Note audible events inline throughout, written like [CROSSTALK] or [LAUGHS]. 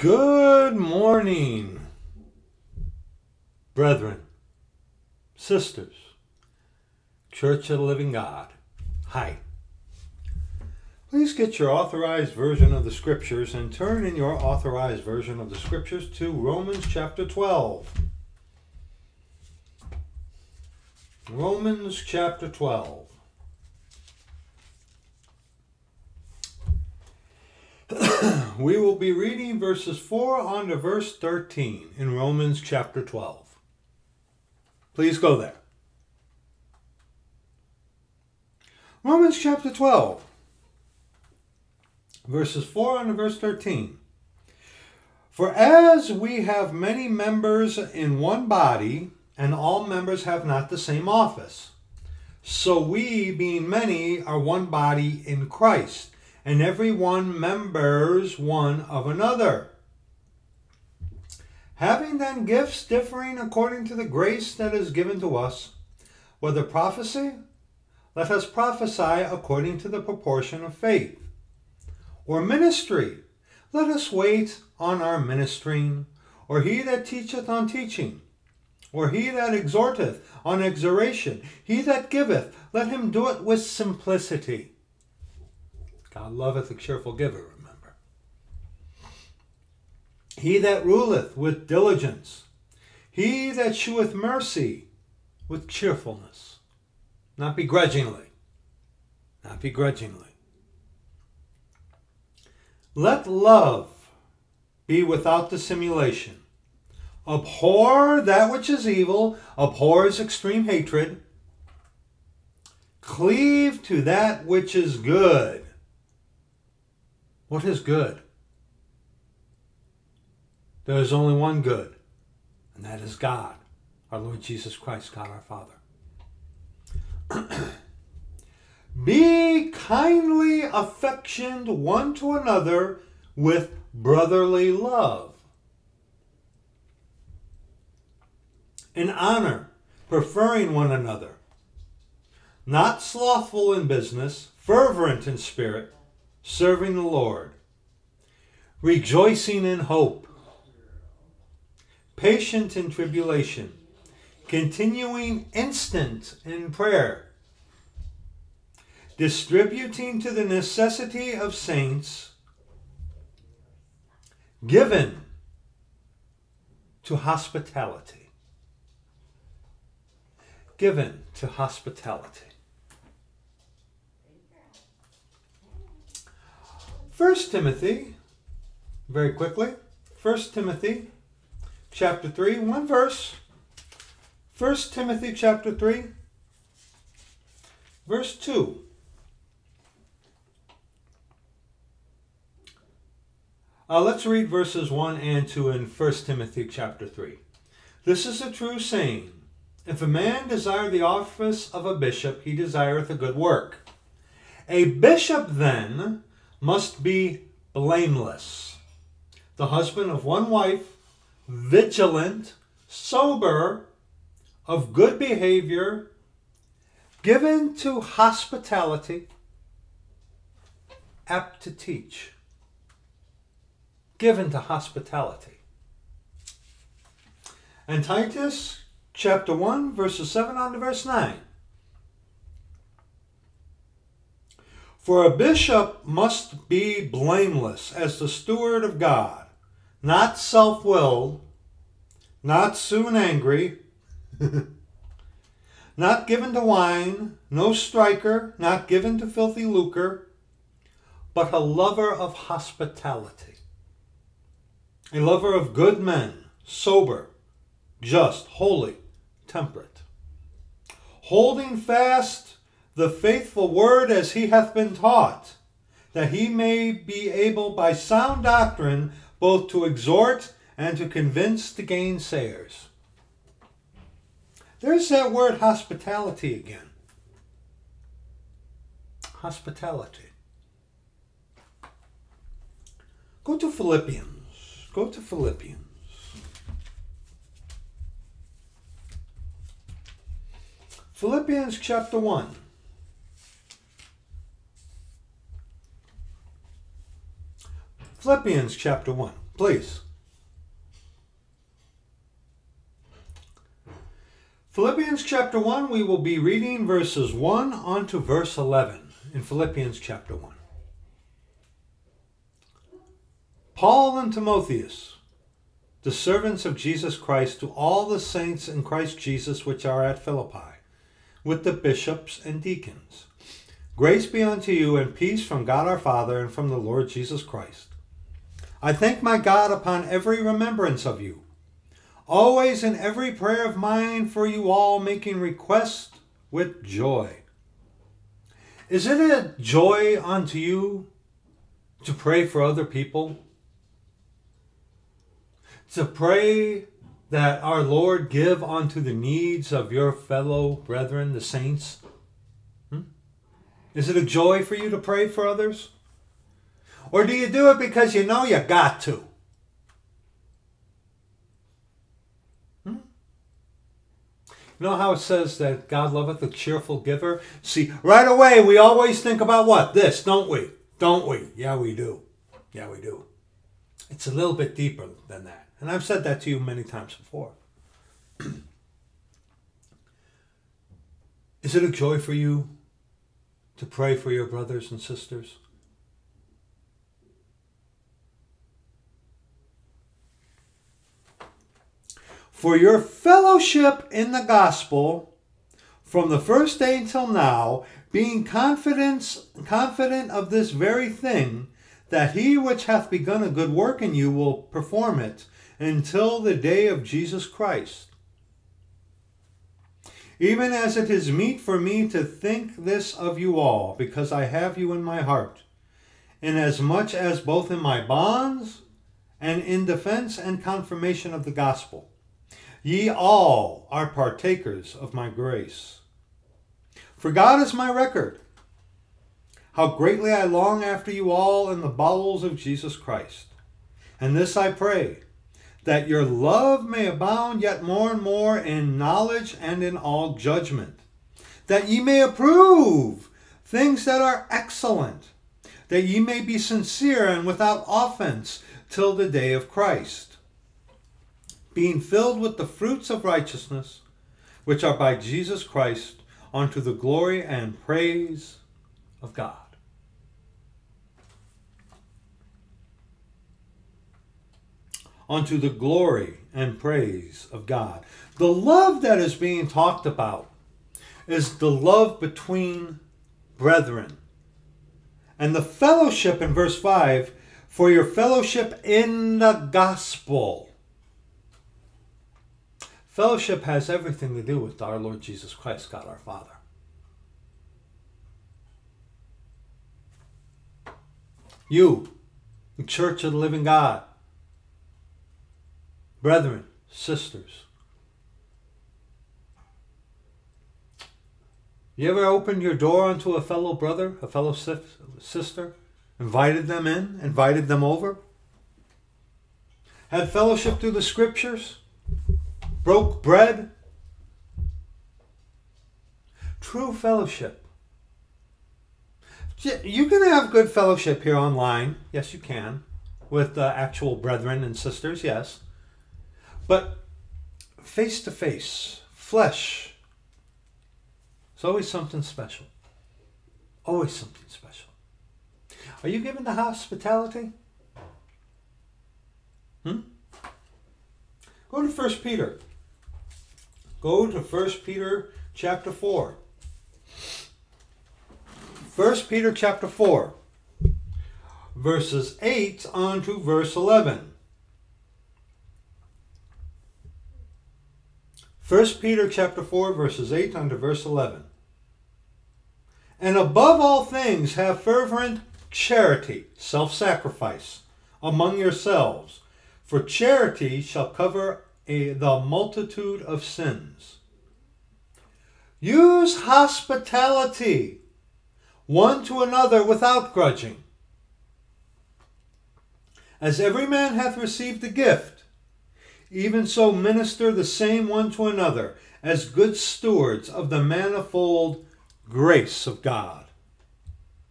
Good morning, brethren, sisters, Church of the Living God. Hi. Please get your authorized version of the scriptures and turn in your authorized version of the scriptures to Romans chapter 12. Romans chapter 12. We will be reading verses 4 on to verse 13 in Romans chapter 12. Please go there. Romans chapter 12, verses 4 on to verse 13. For as we have many members in one body, and all members have not the same office, so we, being many, are one body in Christ and every one members one of another. Having then gifts differing according to the grace that is given to us, whether prophecy, let us prophesy according to the proportion of faith. Or ministry, let us wait on our ministering. Or he that teacheth on teaching. Or he that exhorteth on exhortation. He that giveth, let him do it with simplicity. God loveth a cheerful giver, remember. He that ruleth with diligence, he that sheweth mercy with cheerfulness, not begrudgingly, not begrudgingly. Let love be without dissimulation. Abhor that which is evil, Abhor abhors extreme hatred. Cleave to that which is good. What is good? There is only one good, and that is God, our Lord Jesus Christ, God our Father. [CLEARS THROAT] Be kindly affectioned one to another with brotherly love. In honor, preferring one another. Not slothful in business, fervent in spirit serving the Lord, rejoicing in hope, patient in tribulation, continuing instant in prayer, distributing to the necessity of saints, given to hospitality. Given to hospitality. First Timothy, very quickly. First Timothy, chapter three, one verse. First Timothy, chapter three, verse two. Uh, let's read verses 1 and 2 in 1 Timothy chapter 3. This is a true saying. If a man desire the office of a bishop, he desireth a good work. A bishop then must be blameless. The husband of one wife, vigilant, sober, of good behavior, given to hospitality, apt to teach. Given to hospitality. And Titus chapter 1, verses 7 on to verse 9. For a bishop must be blameless as the steward of God, not self willed, not soon angry, [LAUGHS] not given to wine, no striker, not given to filthy lucre, but a lover of hospitality, a lover of good men, sober, just, holy, temperate, holding fast the faithful word as he hath been taught, that he may be able by sound doctrine both to exhort and to convince the gainsayers. There's that word hospitality again. Hospitality. Go to Philippians. Go to Philippians. Philippians chapter 1. Philippians chapter 1. Please. Philippians chapter 1, we will be reading verses 1 on to verse 11 in Philippians chapter 1. Paul and Timotheus, the servants of Jesus Christ, to all the saints in Christ Jesus which are at Philippi, with the bishops and deacons. Grace be unto you and peace from God our Father and from the Lord Jesus Christ. I thank my God upon every remembrance of you always in every prayer of mine for you all, making request with joy. Is it a joy unto you to pray for other people? To pray that our Lord give unto the needs of your fellow brethren, the saints? Hmm? Is it a joy for you to pray for others? Or do you do it because you know you got to? Hmm? You know how it says that God loveth a cheerful giver? See, right away we always think about what? This, don't we? Don't we? Yeah, we do. Yeah, we do. It's a little bit deeper than that. And I've said that to you many times before. [CLEARS THROAT] Is it a joy for you to pray for your brothers and sisters? For your fellowship in the gospel from the first day until now, being confident, confident of this very thing, that he which hath begun a good work in you will perform it until the day of Jesus Christ. Even as it is meet for me to think this of you all, because I have you in my heart, inasmuch as both in my bonds and in defense and confirmation of the gospel Ye all are partakers of my grace. For God is my record, how greatly I long after you all in the bowels of Jesus Christ. And this I pray, that your love may abound yet more and more in knowledge and in all judgment, that ye may approve things that are excellent, that ye may be sincere and without offense till the day of Christ being filled with the fruits of righteousness, which are by Jesus Christ, unto the glory and praise of God. Unto the glory and praise of God. The love that is being talked about is the love between brethren. And the fellowship in verse 5 for your fellowship in the gospel Fellowship has everything to do with our Lord Jesus Christ, God our Father. You, the Church of the Living God, brethren, sisters. You ever opened your door onto a fellow brother, a fellow sister, invited them in, invited them over? Had fellowship through the scriptures? Broke bread. True fellowship. You can have good fellowship here online. Yes, you can. With uh, actual brethren and sisters, yes. But face to face, flesh, it's always something special. Always something special. Are you given the hospitality? Hmm? Go to First Peter. Go to 1 Peter chapter 4. 1 Peter chapter 4, verses 8 on to verse 11. 1 Peter chapter 4, verses 8 on to verse 11. And above all things, have fervent charity, self sacrifice, among yourselves, for charity shall cover a, the multitude of sins. Use hospitality one to another without grudging. As every man hath received a gift, even so minister the same one to another, as good stewards of the manifold grace of God.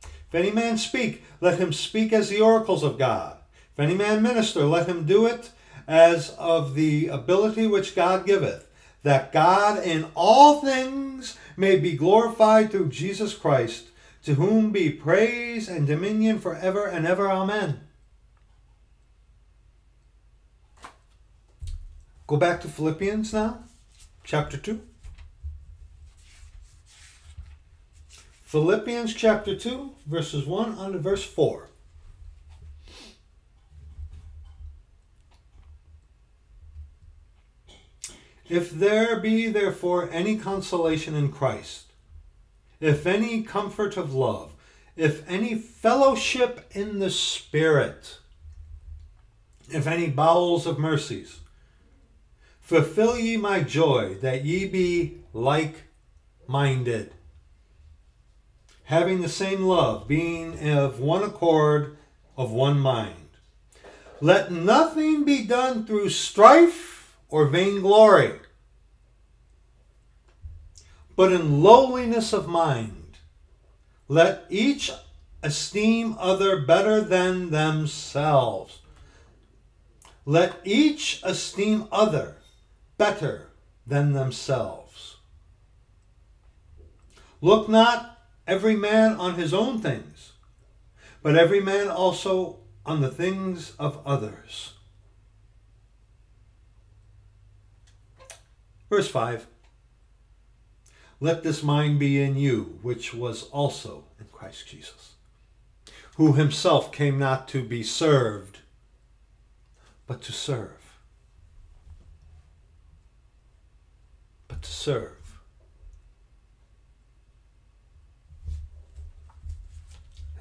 If any man speak, let him speak as the oracles of God. If any man minister, let him do it as of the ability which God giveth, that God in all things may be glorified through Jesus Christ, to whom be praise and dominion forever and ever. Amen. Go back to Philippians now, chapter 2. Philippians chapter 2, verses 1 on to verse 4. If there be therefore any consolation in Christ, if any comfort of love, if any fellowship in the Spirit, if any bowels of mercies, fulfill ye my joy, that ye be like minded, having the same love, being of one accord, of one mind. Let nothing be done through strife or vainglory, but in lowliness of mind. Let each esteem other better than themselves. Let each esteem other better than themselves. Look not every man on his own things, but every man also on the things of others. Verse 5 Let this mind be in you, which was also in Christ Jesus, who himself came not to be served, but to serve. But to serve.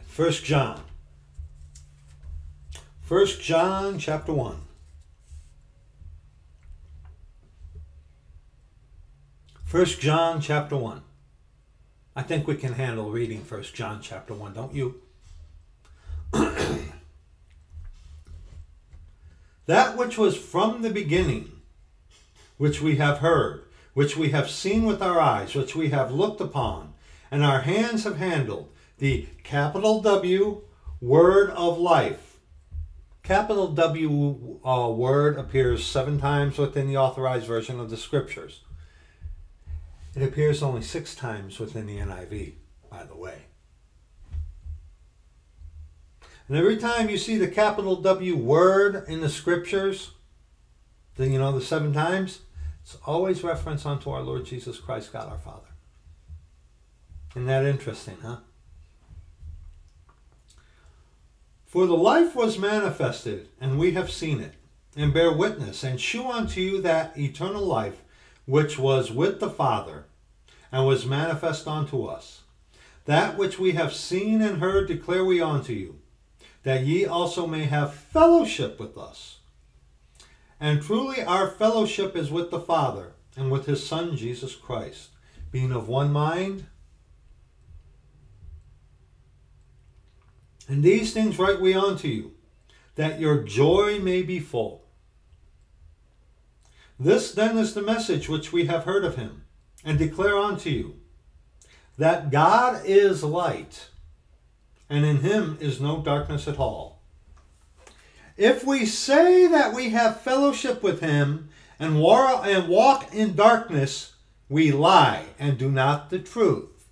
First John. First John chapter 1. First John chapter 1. I think we can handle reading First John chapter 1, don't you? [CLEARS THROAT] that which was from the beginning, which we have heard, which we have seen with our eyes, which we have looked upon, and our hands have handled, the capital W word of life. Capital W uh, word appears seven times within the authorized version of the scriptures. It appears only six times within the NIV, by the way. And every time you see the capital W word in the scriptures, then you know the seven times, it's always reference unto our Lord Jesus Christ, God our Father. Isn't that interesting, huh? For the life was manifested, and we have seen it, and bear witness, and shew unto you that eternal life which was with the Father, and was manifest unto us. That which we have seen and heard declare we unto you, that ye also may have fellowship with us. And truly our fellowship is with the Father and with his Son Jesus Christ, being of one mind. And these things write we unto you, that your joy may be full. This then is the message which we have heard of him, and declare unto you, that God is light, and in him is no darkness at all. If we say that we have fellowship with him and walk in darkness, we lie and do not the truth.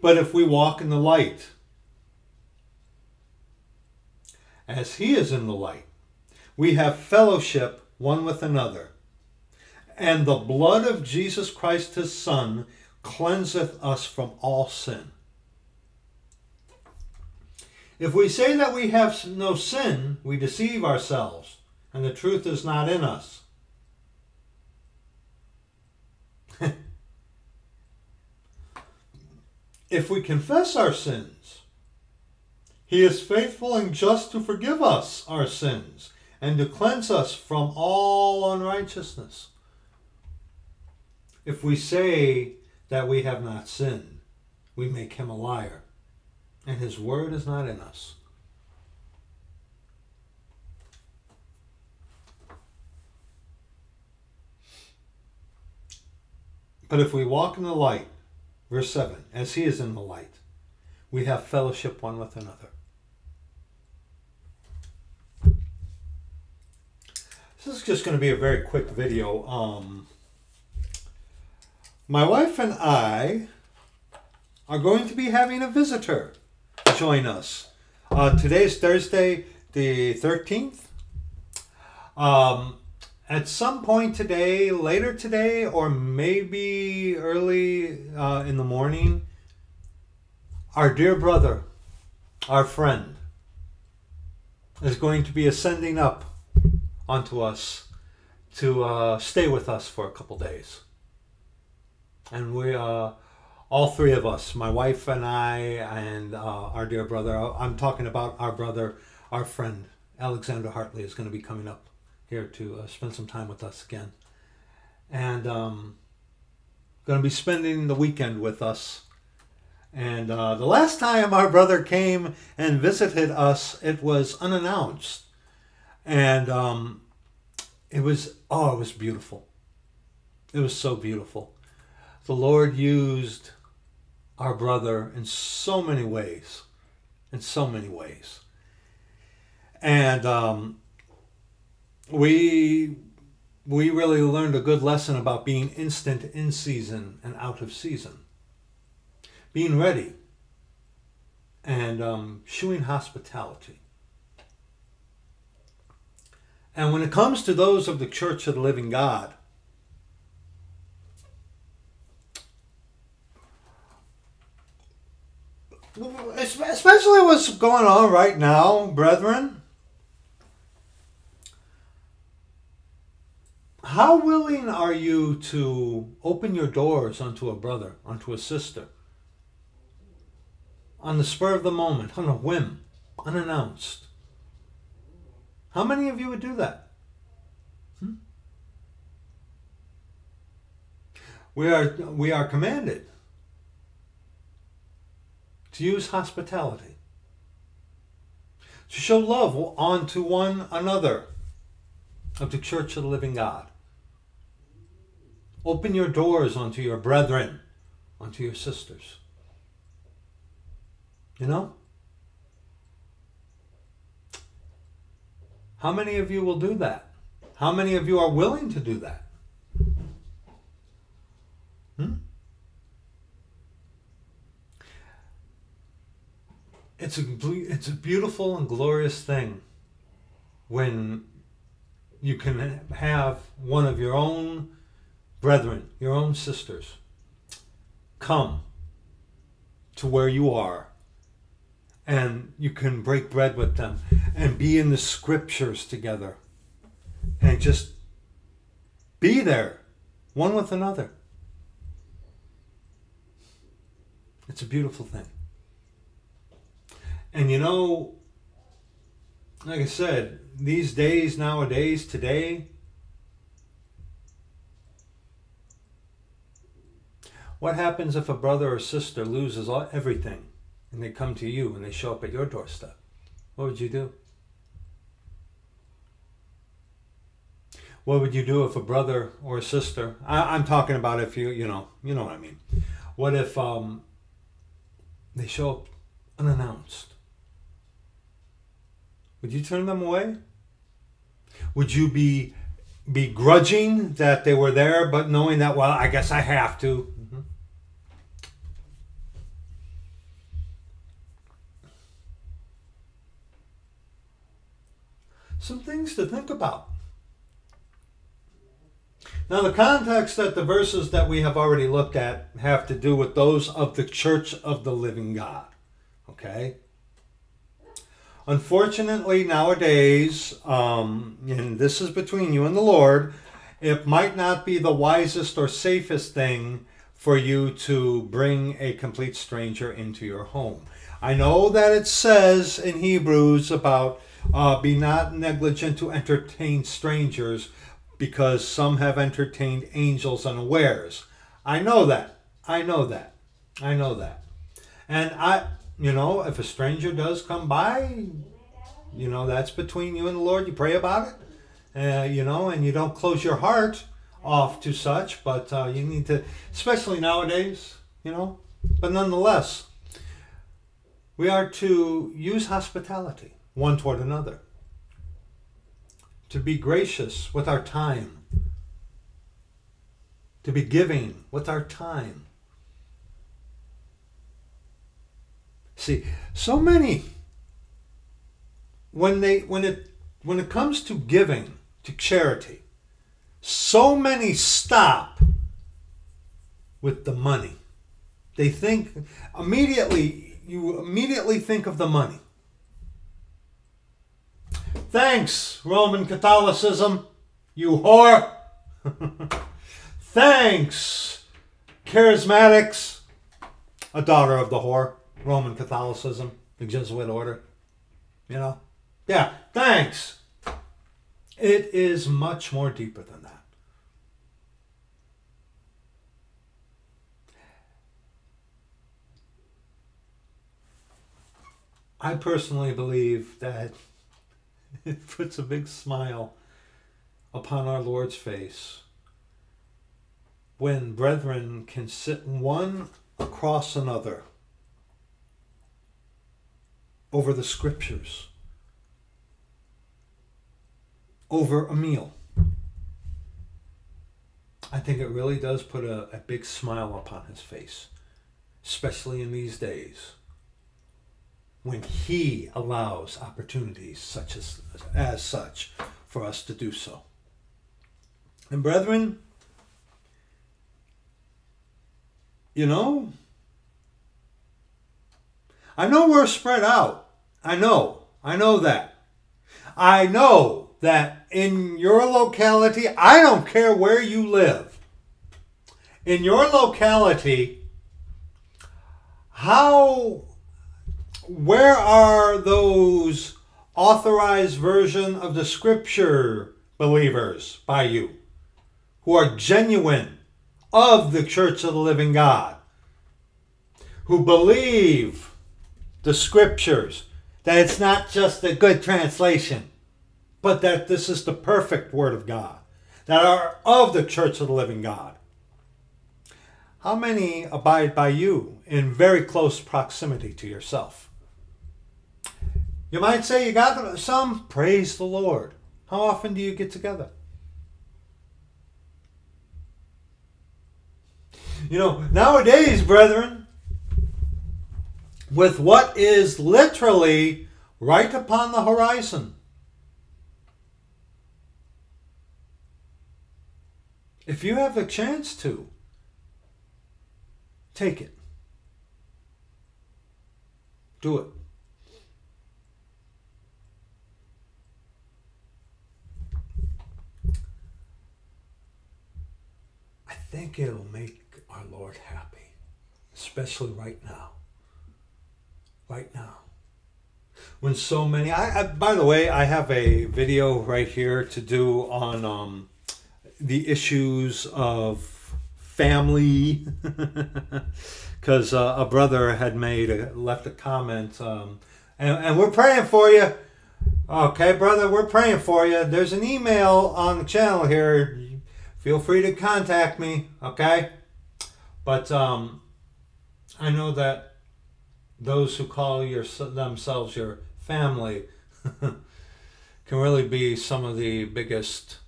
But if we walk in the light, as he is in the light. We have fellowship one with another. And the blood of Jesus Christ his Son cleanseth us from all sin. If we say that we have no sin, we deceive ourselves, and the truth is not in us. [LAUGHS] if we confess our sins, he is faithful and just to forgive us our sins and to cleanse us from all unrighteousness. If we say that we have not sinned, we make him a liar, and his word is not in us. But if we walk in the light, verse 7, as he is in the light, we have fellowship one with another. This is just going to be a very quick video. Um, my wife and I are going to be having a visitor join us. Uh, today is Thursday, the 13th. Um, at some point today, later today, or maybe early uh, in the morning, our dear brother, our friend, is going to be ascending up onto us to uh, stay with us for a couple days. And we, uh, all three of us, my wife and I, and uh, our dear brother, I'm talking about our brother, our friend, Alexander Hartley, is going to be coming up here to uh, spend some time with us again. And um, going to be spending the weekend with us. And uh, the last time our brother came and visited us, it was unannounced. And um, it was, oh, it was beautiful. It was so beautiful. The Lord used our brother in so many ways. In so many ways. And um, we we really learned a good lesson about being instant in season and out of season, being ready, and um, showing hospitality. And when it comes to those of the Church of the Living God, especially what's going on right now, brethren, How willing are you to open your doors unto a brother, unto a sister? On the spur of the moment, on a whim, unannounced. How many of you would do that? Hmm? We are we are commanded to use hospitality, to show love onto one another of the Church of the Living God. Open your doors unto your brethren, unto your sisters. You know? How many of you will do that? How many of you are willing to do that? Hmm? It's a, it's a beautiful and glorious thing when you can have one of your own Brethren, your own sisters, come to where you are and you can break bread with them and be in the scriptures together and just be there one with another. It's a beautiful thing. And you know, like I said, these days, nowadays, today, What happens if a brother or sister loses all, everything and they come to you and they show up at your doorstep? What would you do? What would you do if a brother or a sister? I, am talking about if you, you know, you know what I mean. What if um, they show up unannounced? Would you turn them away? Would you be begrudging that they were there, but knowing that, well, I guess I have to? some things to think about. Now, the context that the verses that we have already looked at have to do with those of the church of the living God. Okay? Unfortunately, nowadays, um, and this is between you and the Lord, it might not be the wisest or safest thing for you to bring a complete stranger into your home. I know that it says in Hebrews about uh, be not negligent to entertain strangers, because some have entertained angels unawares. I know that. I know that. I know that. And I, you know, if a stranger does come by, you know, that's between you and the Lord. You pray about it, uh, you know, and you don't close your heart off to such, but uh, you need to, especially nowadays, you know. But nonetheless, We are to use hospitality one toward another, to be gracious with our time, to be giving with our time. See, so many when they when it when it comes to giving to charity, so many stop with the money. They think immediately you immediately think of the money. Thanks, Roman Catholicism, you whore. [LAUGHS] Thanks, charismatics, a daughter of the whore, Roman Catholicism, the Jesuit order. You know? Yeah, thanks. It is much more deeper than that. I personally believe that it [LAUGHS] puts a big smile upon our Lord's face when brethren can sit one across another over the scriptures, over a meal. I think it really does put a, a big smile upon his face, especially in these days when he allows opportunities such as as such for us to do so. And brethren, You know? I know we're spread out. I know. I know that. I know that in your locality, I don't care where you live. In your locality, how, where are those authorized version of the scripture believers by you who are genuine of the Church of the Living God, who believe the scriptures, that it's not just a good translation, but that this is the perfect Word of God, that are of the Church of the Living God. How many abide by you in very close proximity to yourself? You might say you got some. Praise the Lord. How often do you get together? You know, nowadays, brethren, with what is literally right upon the horizon, if you have a chance to, take it. Do it. Think it'll make our Lord happy, especially right now. Right now. When so many, I, I by the way, I have a video right here to do on um, the issues of family, [LAUGHS] because uh, a brother had made a, left a comment, um, and, and we're praying for you. Okay, brother, we're praying for you. There's an email on the channel here. Feel free to contact me. Okay. But um, I know that those who call your, themselves your family [LAUGHS] can really be some of the biggest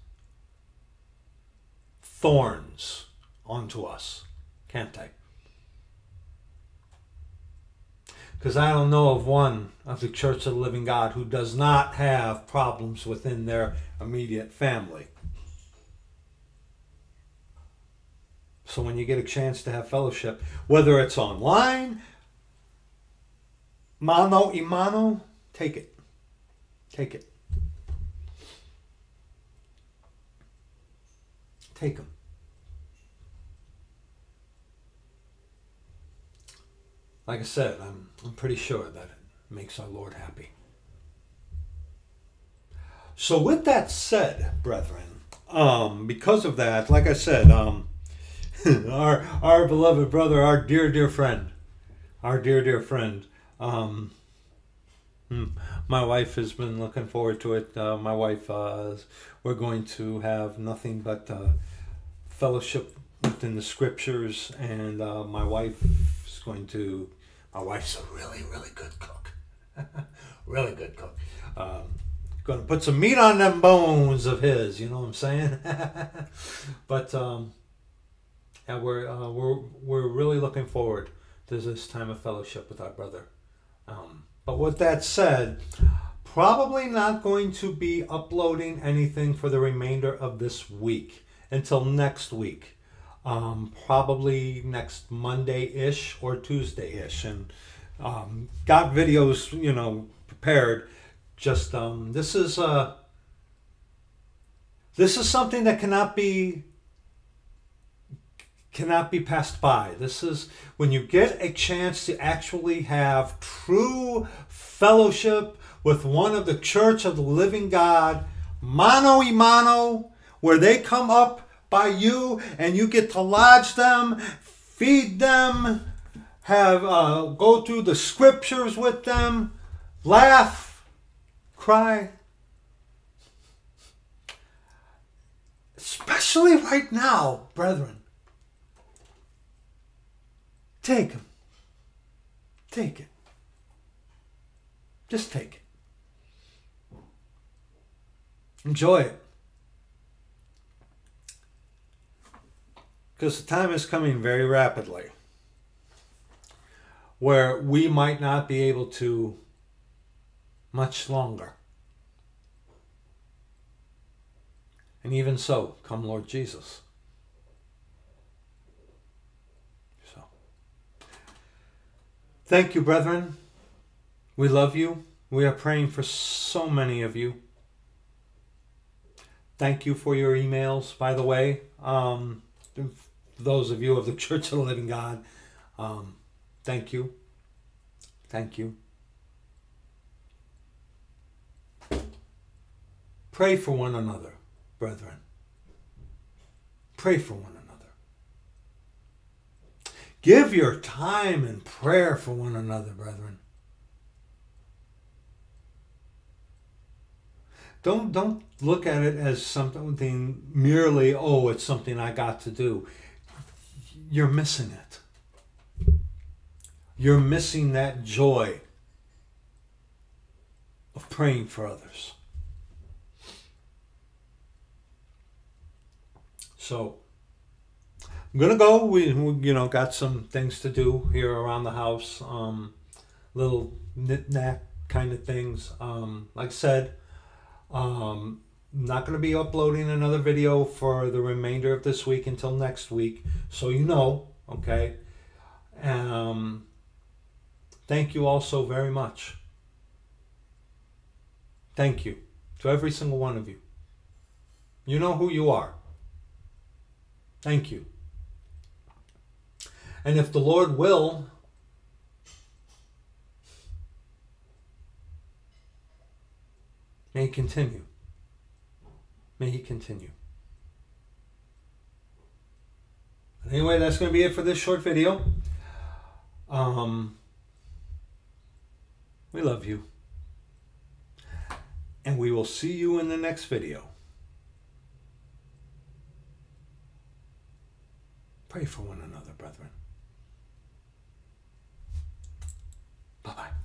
thorns onto us, can't they? Because I don't know of one of the Church of the Living God who does not have problems within their immediate family. So when you get a chance to have fellowship, whether it's online, mano y mano, take it. Take it. Take them. Like I said, I'm, I'm pretty sure that it makes our Lord happy. So, with that said, brethren, um, because of that, like I said, um, [LAUGHS] our our beloved brother, our dear dear friend, our dear dear friend. Um, hmm, my wife has been looking forward to it. Uh, my wife, uh, we're going to have nothing but uh, fellowship within the scriptures, and uh, my wife is going to. Our wife's a really, really good cook. [LAUGHS] really good cook. Um, gonna put some meat on them bones of his. You know what I'm saying? [LAUGHS] but um, yeah, we're uh, we're we're really looking forward to this time of fellowship with our brother. Um, but with that said, probably not going to be uploading anything for the remainder of this week until next week. Um, probably next Monday ish or Tuesday ish. And um, got videos, you know, prepared. Just um, this is uh, this is something that cannot be cannot be passed by. This is when you get a chance to actually have true fellowship with one of the Church of the Living God, mano y mano, where they come up by you and you get to lodge them, feed them, have uh, go through the scriptures with them, laugh, cry. Especially right now, brethren Take them. Take it. Just take it. Enjoy it. Because the time is coming very rapidly where we might not be able to much longer. And even so, come Lord Jesus. Thank you, brethren. We love you. We are praying for so many of you. Thank you for your emails, by the way. Um, those of you of the [LAUGHS] Church of the Living God, um, thank you. Thank you. Pray for one another, brethren. Pray for one Give your time and prayer for one another, brethren. Don't don't look at it as something merely, oh, it's something I got to do. You're missing it. You're missing that joy of praying for others. So I'm gonna go. We, we, you know got some things to do here around the house. Um, little knit knack kind of things. Um, like I said, um, not gonna be uploading another video for the remainder of this week until next week. So you know, okay. Um, thank you all so very much. Thank you to every single one of you. You know who you are. Thank you. And if the Lord will, may He continue. May He continue. But anyway, that's going to be it for this short video. Um, we love you. And we will see you in the next video. Pray for one another, brethren. Bye bye.